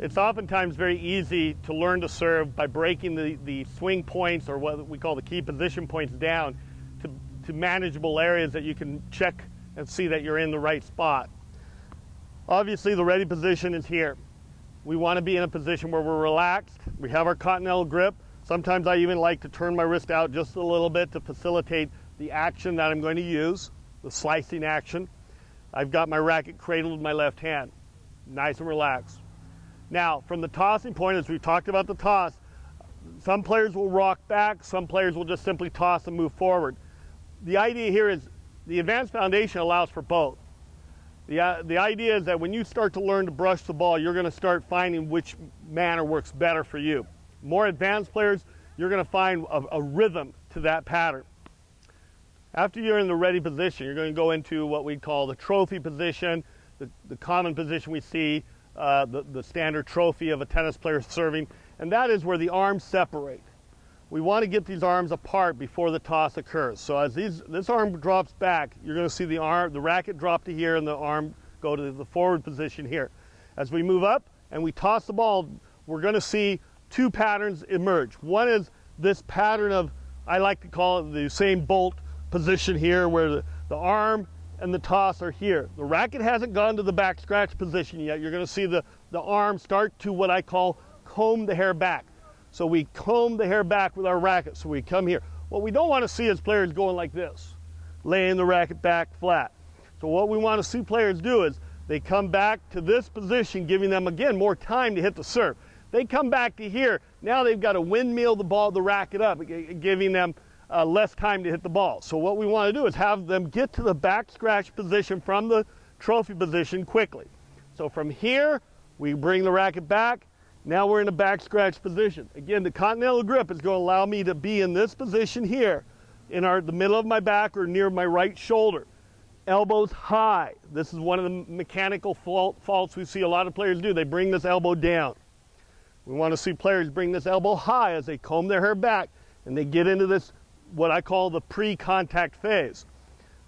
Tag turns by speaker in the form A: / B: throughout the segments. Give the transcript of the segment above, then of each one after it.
A: It's oftentimes very easy to learn to serve by breaking the, the swing points or what we call the key position points down to, to manageable areas that you can check and see that you're in the right spot. Obviously the ready position is here. We want to be in a position where we're relaxed. We have our continental grip. Sometimes I even like to turn my wrist out just a little bit to facilitate the action that I'm going to use, the slicing action. I've got my racket cradled in my left hand, nice and relaxed. Now, from the tossing point, as we've talked about the toss, some players will rock back, some players will just simply toss and move forward. The idea here is the advanced foundation allows for both. The, uh, the idea is that when you start to learn to brush the ball, you're going to start finding which manner works better for you. More advanced players, you're going to find a, a rhythm to that pattern. After you're in the ready position, you're going to go into what we call the trophy position, the, the common position we see, uh, the, the standard trophy of a tennis player serving, and that is where the arms separate. We want to get these arms apart before the toss occurs. So as these, this arm drops back, you're going to see the arm, the racket drop to here and the arm go to the forward position here. As we move up and we toss the ball, we're going to see two patterns emerge. One is this pattern of, I like to call it the Usain Bolt position here where the, the arm and the toss are here. The racket hasn't gone to the back scratch position yet. You're going to see the, the arm start to what I call comb the hair back. So we comb the hair back with our racket. So we come here. What we don't want to see is players going like this, laying the racket back flat. So what we want to see players do is they come back to this position, giving them again more time to hit the serve. They come back to here. Now they've got to windmill the ball, the racket up, giving them uh, less time to hit the ball. So what we want to do is have them get to the back scratch position from the trophy position quickly. So from here, we bring the racket back. Now we're in a back scratch position. Again, the continental grip is going to allow me to be in this position here, in our, the middle of my back or near my right shoulder. Elbows high. This is one of the mechanical fault, faults we see a lot of players do. They bring this elbow down. We want to see players bring this elbow high as they comb their hair back and they get into this, what I call the pre-contact phase.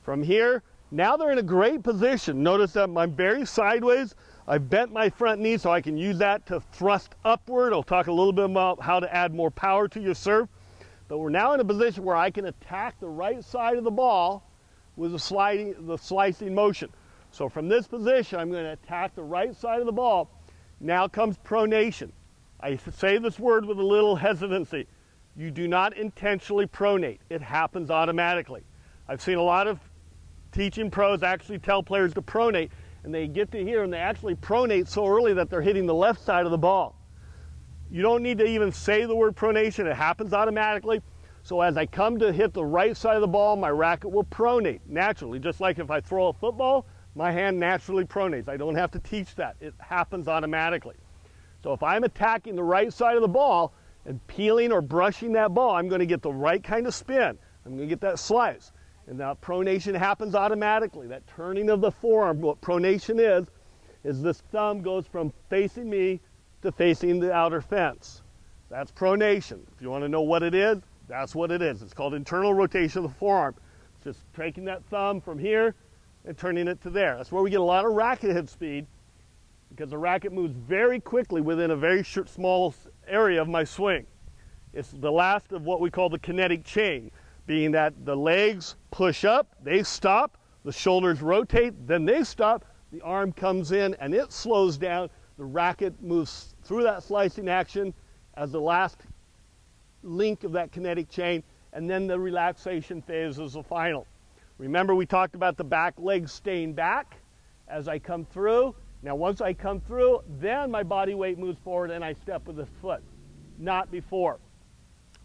A: From here, now they're in a great position. Notice that I'm very sideways. I bent my front knee so I can use that to thrust upward. I'll talk a little bit about how to add more power to your serve. But we're now in a position where I can attack the right side of the ball with the sliding, the slicing motion. So from this position, I'm going to attack the right side of the ball. Now comes pronation. I say this word with a little hesitancy. You do not intentionally pronate. It happens automatically. I've seen a lot of teaching pros actually tell players to pronate and they get to here and they actually pronate so early that they're hitting the left side of the ball. You don't need to even say the word pronation, it happens automatically. So as I come to hit the right side of the ball, my racket will pronate naturally. Just like if I throw a football, my hand naturally pronates. I don't have to teach that. It happens automatically. So if I'm attacking the right side of the ball and peeling or brushing that ball, I'm going to get the right kind of spin. I'm going to get that slice. And that pronation happens automatically. That turning of the forearm, what pronation is, is this thumb goes from facing me to facing the outer fence. That's pronation. If you want to know what it is, that's what it is. It's called internal rotation of the forearm. It's just taking that thumb from here and turning it to there. That's where we get a lot of racket head speed because the racket moves very quickly within a very short, small area of my swing. It's the last of what we call the kinetic chain being that the legs push up, they stop, the shoulders rotate, then they stop, the arm comes in and it slows down, the racket moves through that slicing action as the last link of that kinetic chain, and then the relaxation phase is the final. Remember we talked about the back leg staying back as I come through. Now once I come through, then my body weight moves forward and I step with the foot, not before.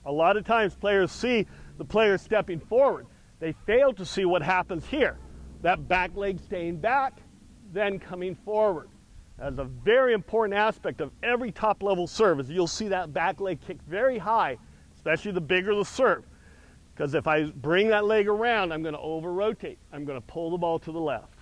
A: A lot of times players see the player stepping forward. They fail to see what happens here. That back leg staying back, then coming forward. That's a very important aspect of every top level serve is you'll see that back leg kick very high, especially the bigger the serve. Because if I bring that leg around, I'm going to over rotate. I'm going to pull the ball to the left.